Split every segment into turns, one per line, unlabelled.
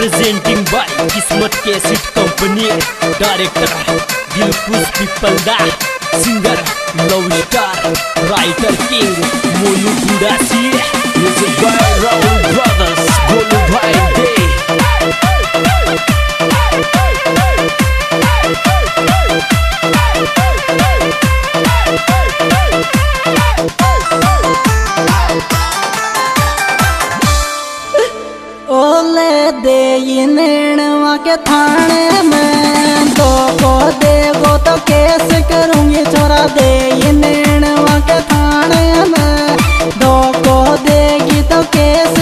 Representing by Kismat Cassette Company. Director Dilpus Pipalda Singer Love Star Writer King Monu Kudasi Music by Rahul Brothers Golu Bhai दे
नैणवा के थाने में। दो को देवो तो case करूँगी छोरा दे नैणवा के थाने में। दो को देगी तो केस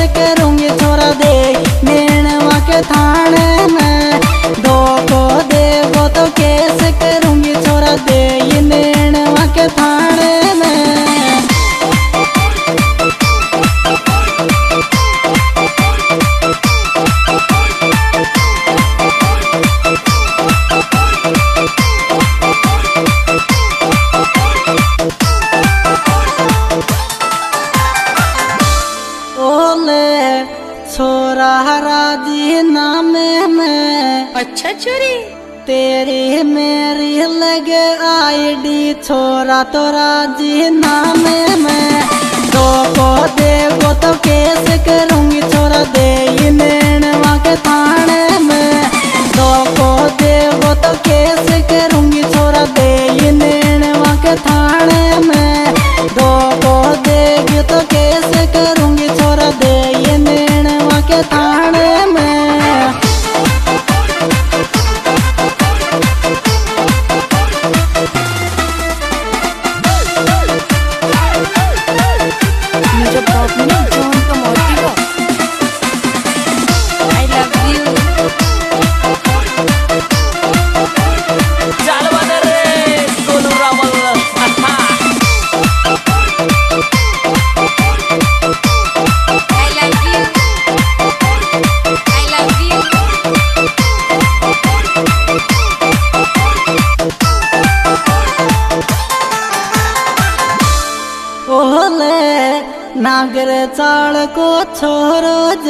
तेरी मेरी लगे आईडी, छोरा तोरा जी नाम में। दो को देगो तो केस करूँगी, छोरा दे नैणवा के थाने में। दो को देगो तो केस करूँगी, छोरा दे नैणवा के थाने में। दो को देगी तो केस करूँगी, छोरा दे नैणवा के थाने में।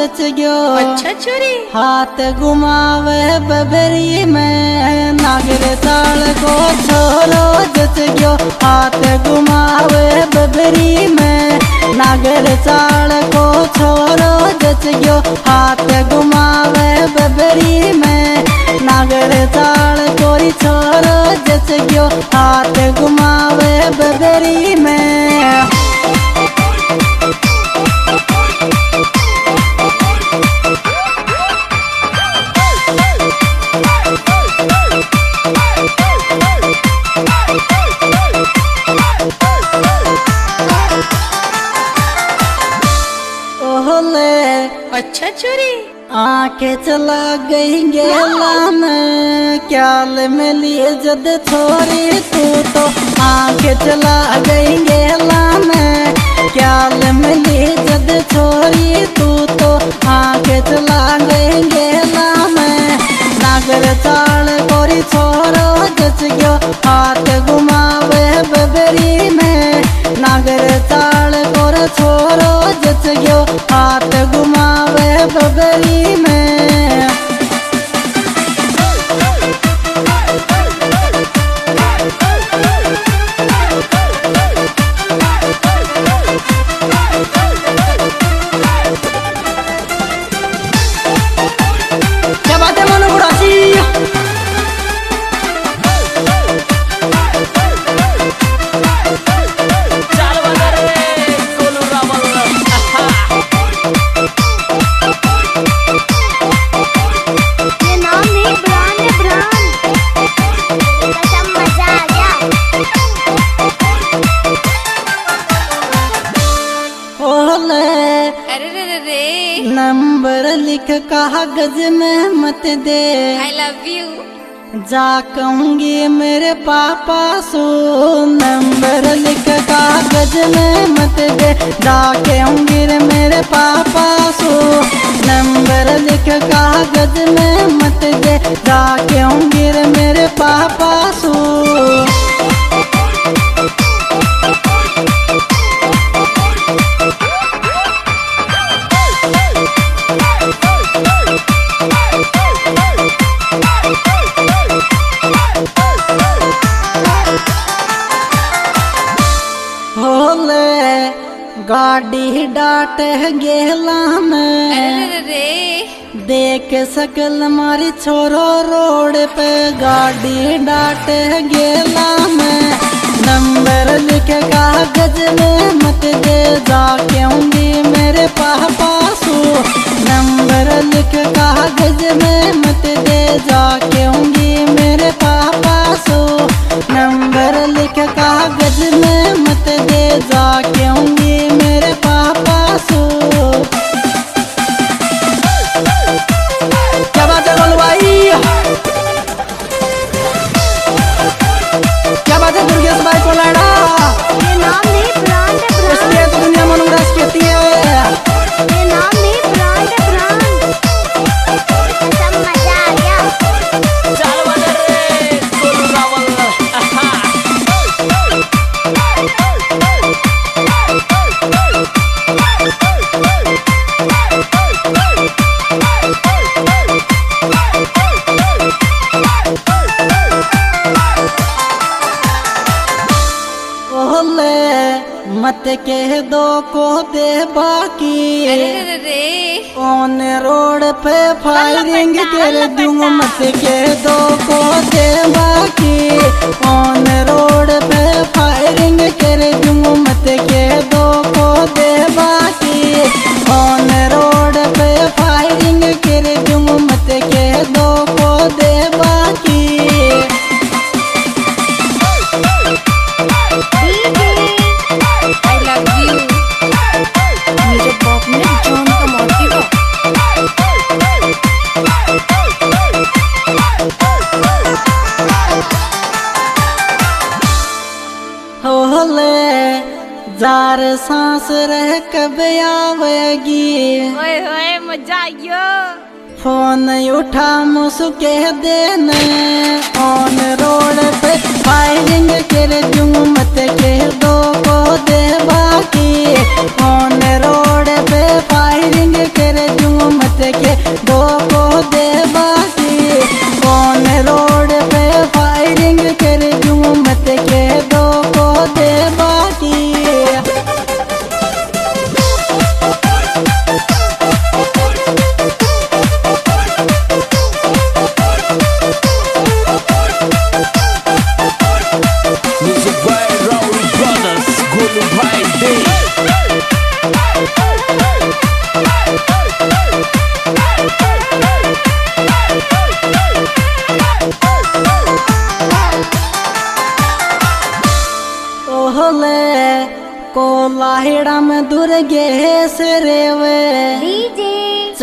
छोरो जच गयो।
अच्छा चोरी
हाथ घुमावे बबरी में नागर चाल को छोरो जच गयो। हाथ घुमावे बबरी में नागर चाल को छोरो जच गयो। हाथ घुमावे बबरी में नागर चाल कोरी छोरो जच गयो। हाथ घुमावे बबरी में आँखें चला गई गेला में क्या में लिए जद छोरी तू तो आँखें चला गई गेला में क्या में लिए जद छोरी तू तो आँखें चला गई गेला में नागर चाल कोरी छोरो जच गयो, हाथ घुमावे बबरी में नागर चाल कोर छोरो जच गयो, हाथ घुमावे बबरी लिख कागज़ में मत दे।
आई लव यू
जा कहूँगी मेरे पापा सो। नंबर लिख कागज़ में मत दे। जा कहूँगी मेरे पापा सो। नंबर लिख कागज़ में मत दे। जा कहूँगी मेरे पापा सो। डाट गेला में
रे
देख सकल मारी छोरो रोड पे गाड़ी डाट गेला में नंबर लिख कागज़ में मत दे जा क्योंगी मेरे पासू नंबर लिख कागज़ में मत दे जा क्योंगी मेरे पासू नंबर लिख कागज़ पे फायरिंग कर दूंग मत के दो को दे बाकी ऑन रोड पे फायरिंग कर दूँगा रह कब आवेगी?
ओए मज़ा आयो
फ़ोन उठा मुसके देने। ऑन रोड पे फायरिंग कर दूँ मत के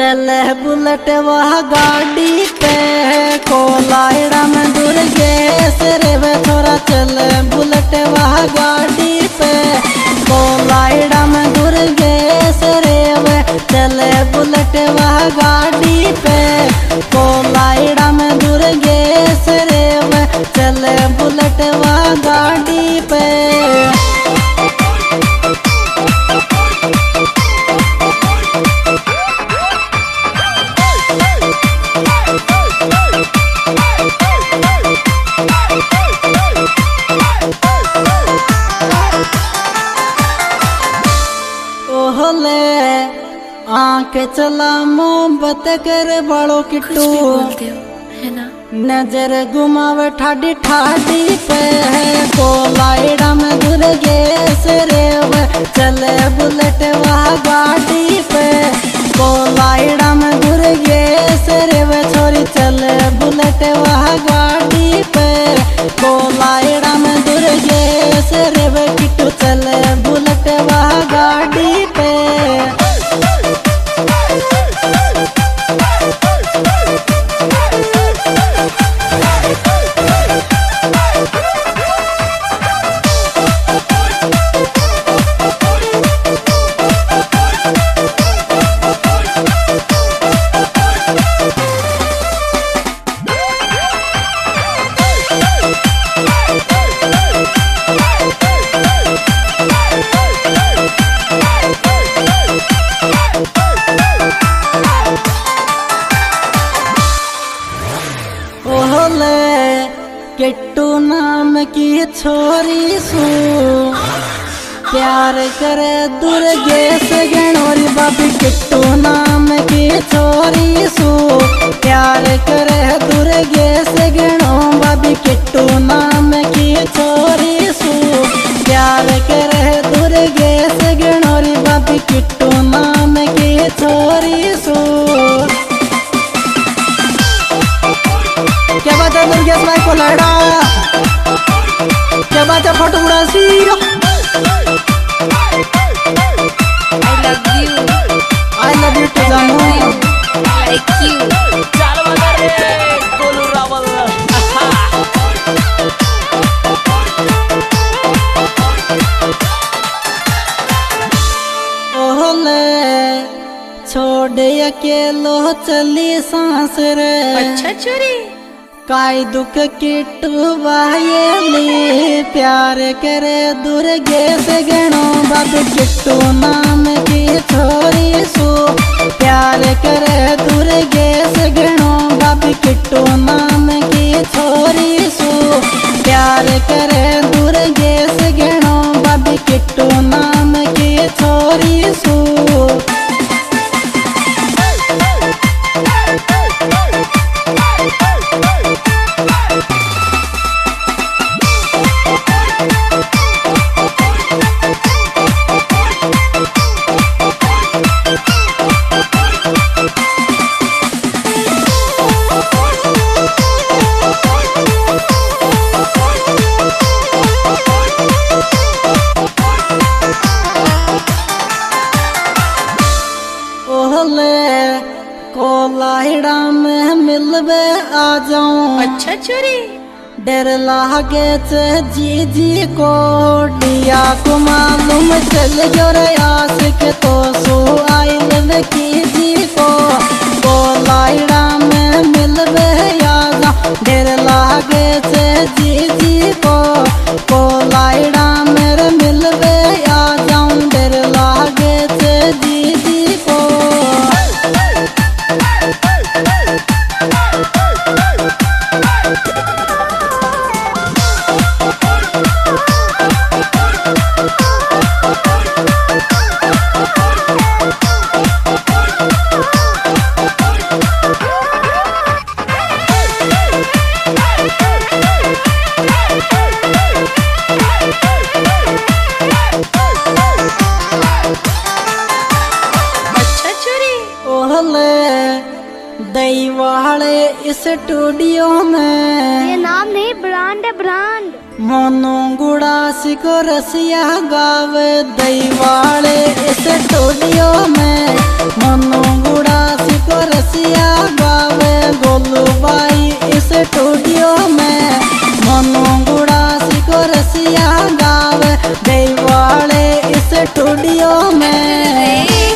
चल बुलेट वह गाड़ी पे को लाइड़ा में दुर्गेश रेवे थोड़ा चल। बुलेट वह गाड़ी पे। को लाइड़ा में दुर्गेश रेवे चल। बुलेट वह गाड़ी पे। चला मोहब्बत कर
हो है ना?
नज़र घुमावे ठाडी ठाडी पे को लाइड़ा में दुर्गेश रेव चले बुलेट किट्टू नाम की छोरी सू। प्यार करे दुर्गेश गणोरी बाबी किट्टू नाम की छोरी सू। प्यार करे दुर्गेश गणो बाबी किट्टू नाम की छोरी सू। प्यार करे दुर्गेश गणोरी बाबी क्या बात है भाई को लड़ा क्या बात है फ़ोटो उड़ा सी
I love you.
I love you too जानू।
रे गोलू रावल। आहा.
छोड़ अकेलो चली सांस रे।
अच्छा चोरी।
काय दुख किट ली प्यार करे दुर्गे से गणो बाब नाम की छोरी सो। प्यार करे दुर्गे से गणो बब लागे जी जी को डिया को मालूम चल जो रे के। तो सो आई मिल की। जी को बोलाइड़ा में मिल आ ढेर लागे से इस स्टूडियो में।
ये नाम नहीं ब्रांड है ब्रांड।
मोनो गुड़ा सिको रसिया गावे दैवाड़े इस स्टूडियो में मोनो गुड़ा सिको रसिया गावे। गोलू बाई इस स्टूडियो में मोनो गुड़ा सिको रसिया गावे। वाले इस स्टूडियो में।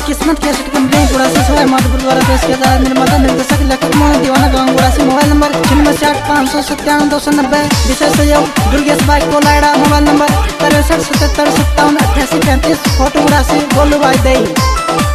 दोस्तों के किस्मत कैसेट कंपनी गुड़ासी सवाई माधोपुर द्वारा पेश किया जा रहा है निर्माता निर्देशक लेखक मोहन, दीवाना गाँव गुड़ासी मोबाइल नंबर, छिन्नवे साठ पाँच सौ सत्तावन दो सौ नब्बे, विशेष सहयोग दुर्गेश बाइक को लाइडा मोबाइल नंबर, तिरसठ, सतहत्तर, सत्तावन, अट्ठासी, पैंतीस, फ़ोटो गुड़ासी गोलू बाई दई।